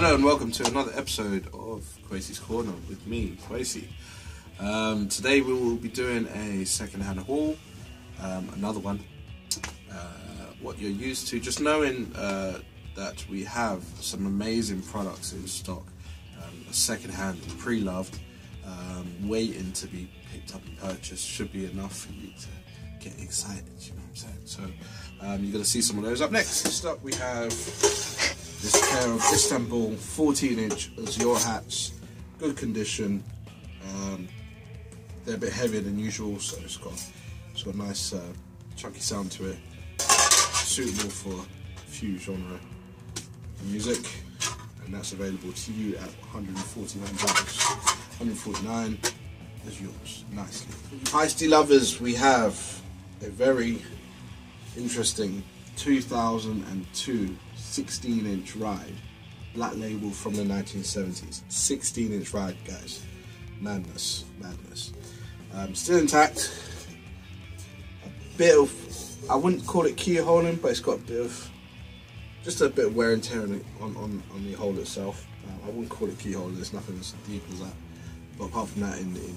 Hello and welcome to another episode of Kwesi's Corner with me, Kwesi. Um, today we will be doing a second-hand haul, um, another one. Uh, what you're used to, just knowing uh, that we have some amazing products in stock, um, second-hand, pre-loved, um, waiting to be picked up and purchased should be enough for you to get excited. You know what I'm saying? So um, you're going to see some of those up next. Next up we have this pair of Istanbul 14 inch Azure hats, good condition. Um, they're a bit heavier than usual, so it's got it's got a nice uh, chunky sound to it. Suitable for a few genre music, and that's available to you at 149 pounds. 149 is yours, nicely. Paiste lovers, we have a very interesting 2002 16 inch ride, black label from the 1970s. 16 inch ride, guys. Madness, madness. Um, still intact. A bit of, I wouldn't call it keyholing, but it's got a bit of, just a bit of wear and tear on, on, on, the hole itself. Uh, I wouldn't call it keyhole, there's nothing as deep as that. But apart from that, in, in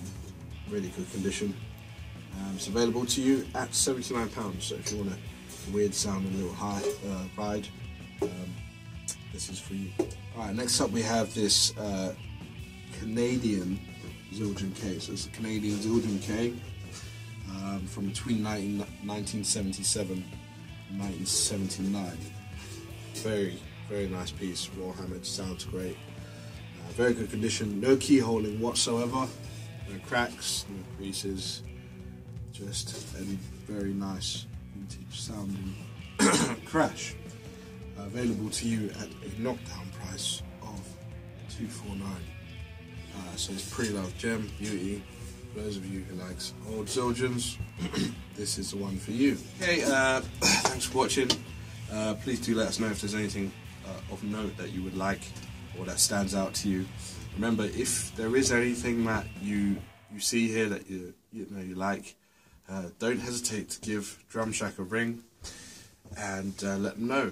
really good condition. Um, it's available to you at £79, so if you want a weird sounding little high uh, ride, um, this is for you. Alright, next up we have this uh, Canadian Zildjian K. So it's a Canadian Zildjian K um, from between 19, 1977 and 1979. Very, very nice piece, well hammered, sounds great. Uh, very good condition, no keyholing whatsoever, no cracks, no creases, just a very nice vintage sounding crash available to you at a knockdown price of 249 uh, so it's pre-loved gem beauty for those of you who likes old Zildjians this is the one for you. Okay uh, thanks for watching. Uh, please do let us know if there's anything uh, of note that you would like or that stands out to you. Remember if there is anything that you you see here that you you know you like uh, don't hesitate to give Drum Shack a ring and uh, let them know.